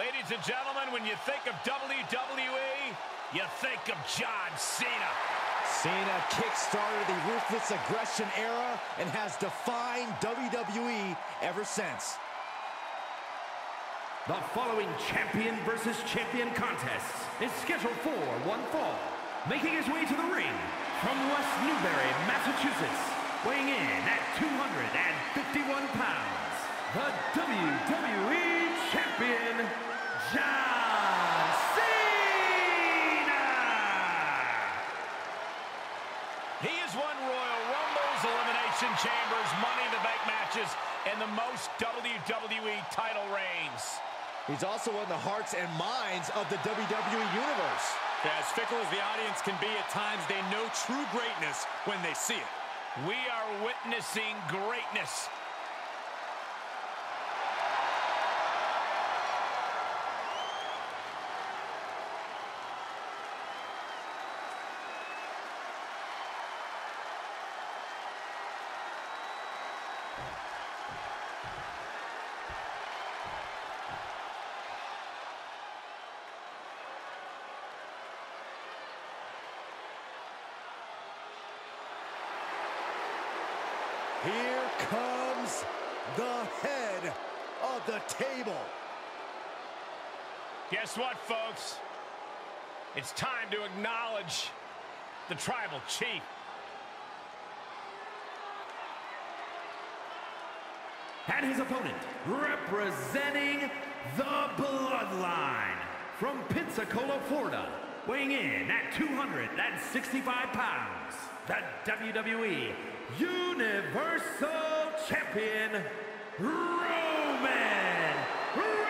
Ladies and gentlemen, when you think of WWE, you think of John Cena. Cena kick-started the Ruthless Aggression era and has defined WWE ever since. The following champion versus champion contest is scheduled for one fall. Making his way to the ring from West Newbury, Massachusetts, weighing in at 251 pounds, the WWE Champion, John Cena! He has won Royal Rumbles, Elimination Chambers, Money in the Bank matches, and the most WWE title reigns. He's also won the hearts and minds of the WWE Universe. As fickle as the audience can be at times, they know true greatness when they see it. We are witnessing greatness. Here comes the head of the table. Guess what, folks? It's time to acknowledge the Tribal Chief. And his opponent, representing the Bloodline from Pensacola, Florida, weighing in at 265 pounds, the WWE Universal Champion, Roman Reigns!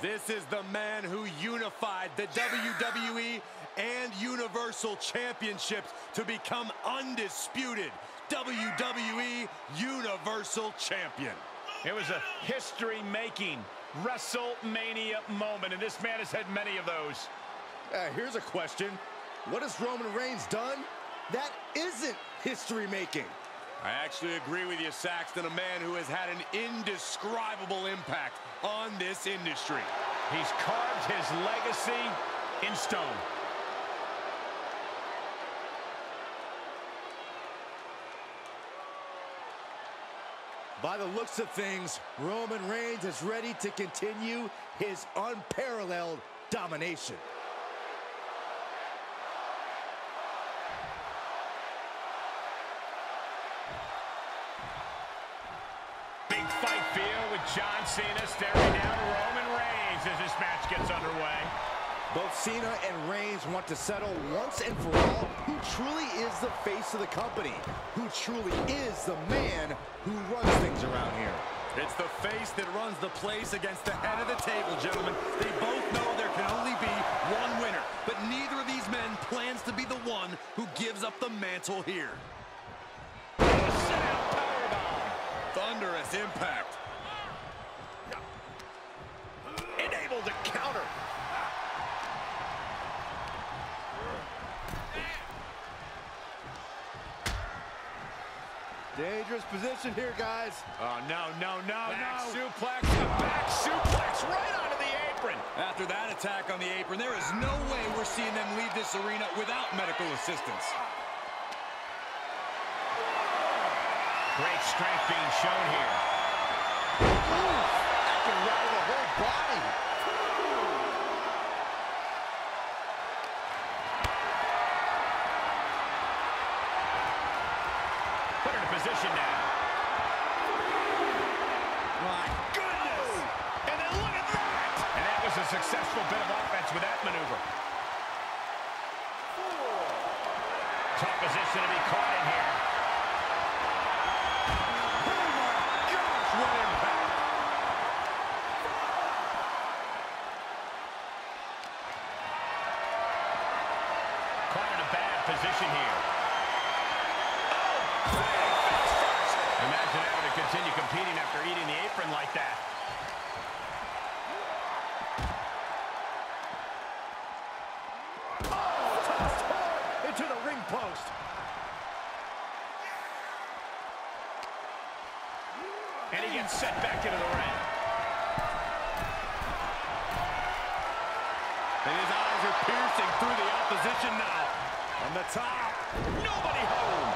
This is the man who unified the WWE and Universal Championships to become undisputed WWE Universal Champion. It was a history-making WrestleMania moment, and this man has had many of those. Uh, here's a question. What has Roman Reigns done that isn't history-making? I actually agree with you, Saxton, a man who has had an indescribable impact on this industry. He's carved his legacy in stone. By the looks of things, Roman Reigns is ready to continue his unparalleled domination. John Cena staring down Roman Reigns as this match gets underway. Both Cena and Reigns want to settle once and for all who truly is the face of the company, who truly is the man who runs things around here. It's the face that runs the place against the head of the table, gentlemen. They both know there can only be one winner, but neither of these men plans to be the one who gives up the mantle here. Powerbomb. Thunderous impact. Dangerous position here, guys. Oh, no, no, no, Back no. suplex, back suplex right onto the apron. After that attack on the apron, there is no way we're seeing them leave this arena without medical assistance. Great strength being shown here. That can rattle the whole body. Was a successful bit of offense with that maneuver. Tough position to be caught in here. Imagine having to continue competing after eating the apron like that. tossed hard into the ring post. And set back into the ring. And his eyes are piercing through the opposition now. On the top. Nobody home.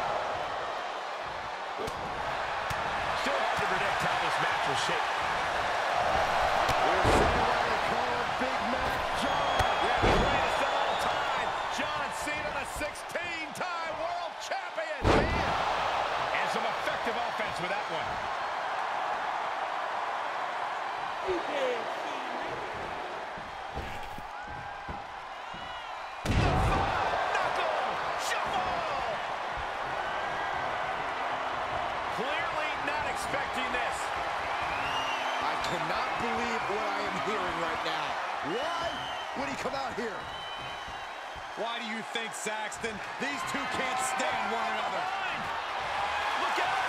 Still hard to predict how this match will shape. Clearly not expecting this. I cannot believe what I am hearing right now. Why would he come out here? Why do you think, Saxton? These two can't stand one another. Look out!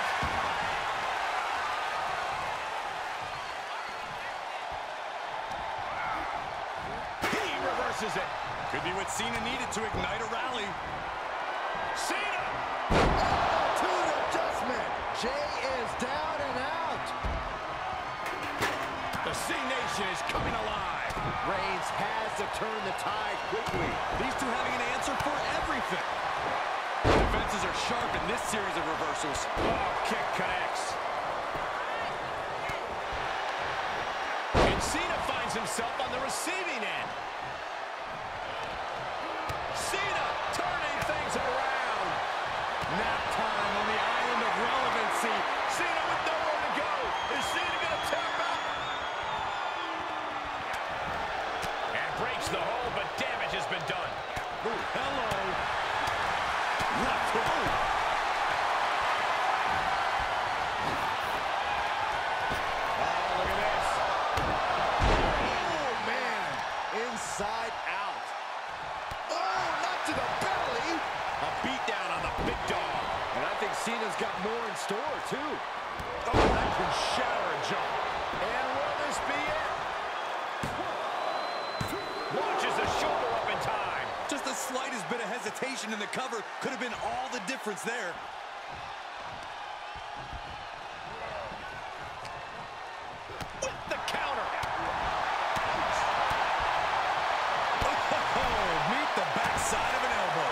He reverses it. Could be what Cena needed to ignite a rally. Cena! To Is coming alive. Reigns has to turn the tide quickly. These two having an answer for everything. Defenses are sharp in this series of reversals. Oh, kick connects. And Cena finds himself on the receiving end. Inside out. Oh, not to the belly. A beatdown on the big dog. And I think Cena's got more in store, too. Oh, that can shatter a jaw. And will this be it? Launches the shoulder up in time. Just the slightest bit of hesitation in the cover could have been all the difference there. With the counter. Oh, meet backside of an elbow.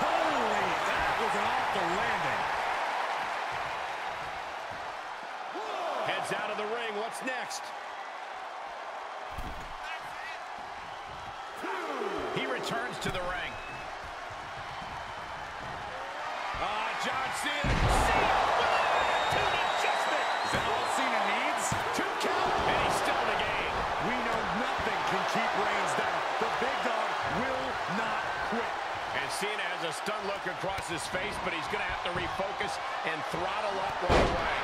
Holy, that was an awful landing. Heads out of the ring. What's next? But he's going to have to refocus and throttle up right away.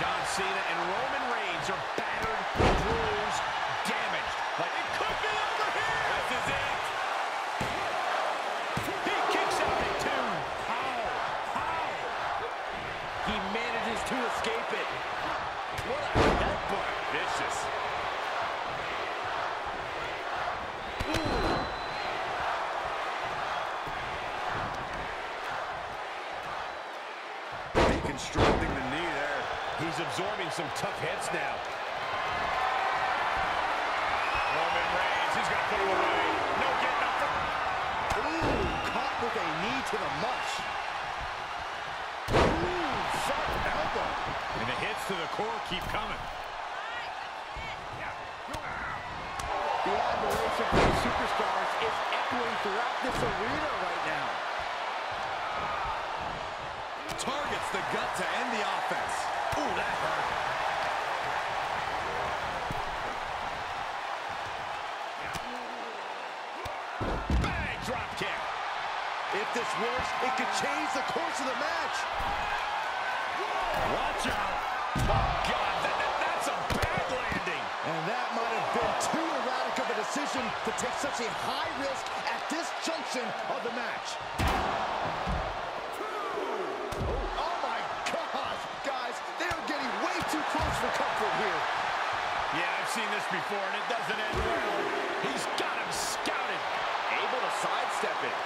John Cena and Roman Reigns are battered, bruised, damaged. But it could be over here. This is it. He kicks out at two. How? How? He manages to escape it. What a Deconstructing the knee there. He's absorbing some tough hits now. Roman Reigns, he's going to put him away. No getting up. Ooh, caught with a knee to the mush. Ooh, sharp elbow. And the hits to the core keep coming. The admiration for the superstars is echoing throughout this arena right now. Targets the gut to end the offense. Ooh, that hurt. Bang, drop kick. If this works, it could change the course of the match. Watch out. Oh, God, that, that- that's a bad landing. And that might have been too erratic of a decision to take such a high risk at this junction of the match. Oh my gosh, guys, they are getting way too close for comfort here. Yeah, I've seen this before, and it doesn't end well. He's got him scouted. Able to sidestep it.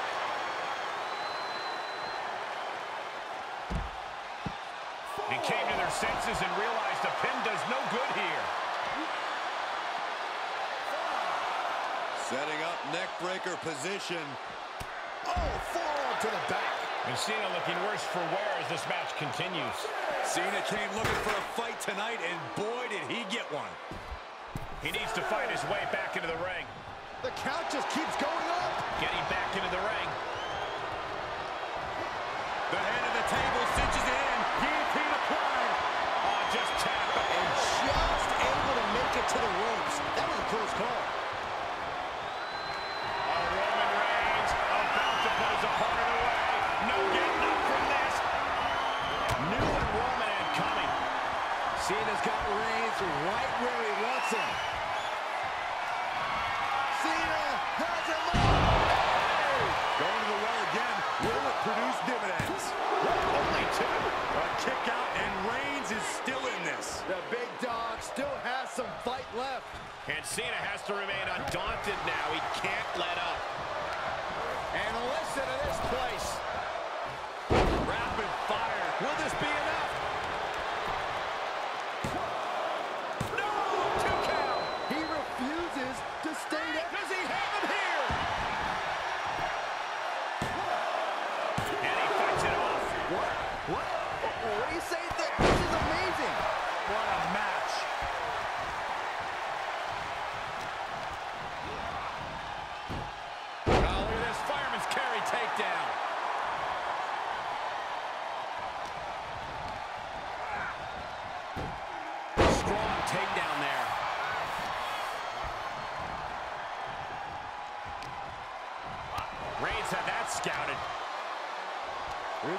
He came to their senses and realized a pin does no good here. Setting up neckbreaker position. Oh, forearm to the back. And Cena looking worse for wear as this match continues. Cena came looking for a fight tonight, and boy, did he get one. He needs to fight his way back into the ring. The count just keeps going up. Getting back into the ring. The head Cena's got Reigns right where he wants him. Cena has him up. Going to the well again. Will it produce dividends? Only two. A kick out, and Reigns is still in this. The big dog still has some fight left. And Cena has to remain undaunted now. He can't let up. And listen to this place.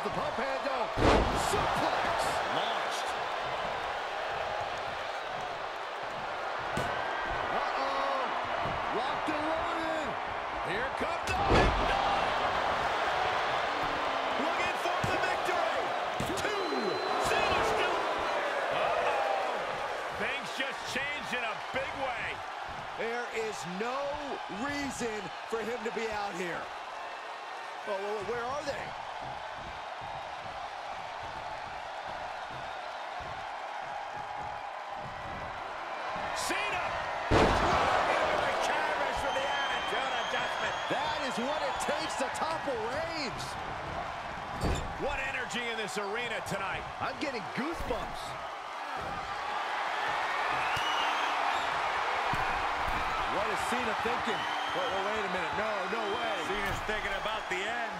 The pump handle. Suplex. Launched. Uh-oh. Locked and loaded. Here comes the big dog. Looking for the victory. Two. Cena still. Uh-oh. Things just changed in a big way. There is no reason for him to be out here. Oh, well, where are they? Cena. Running into the canvas for the attitude adjustment. That is what it takes to topple Reigns. What energy in this arena tonight. I'm getting goosebumps. What is Cena thinking? Wait, wait, wait a minute. No, no way. Cena's thinking about the end.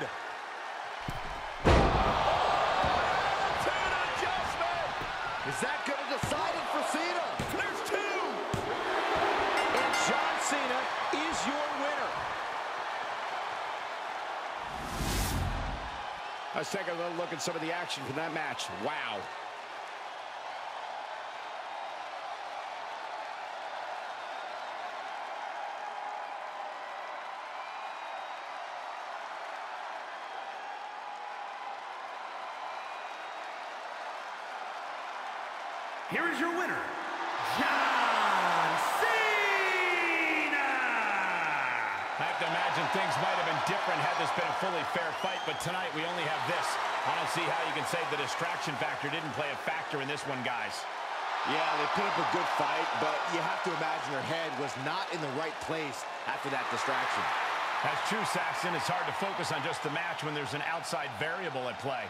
Turn adjustment. Is that going to decide it for Cena? There's two. And John Cena is your winner. Let's take a little look at some of the action from that match. Wow. Here is your winner, John Cena! I have to imagine things might have different had this been a fully fair fight, but tonight we only have this. I don't see how you can say the distraction factor didn't play a factor in this one, guys. Yeah, they put up a good fight, but you have to imagine their head was not in the right place after that distraction. That's true, Saxton. It's hard to focus on just the match when there's an outside variable at play.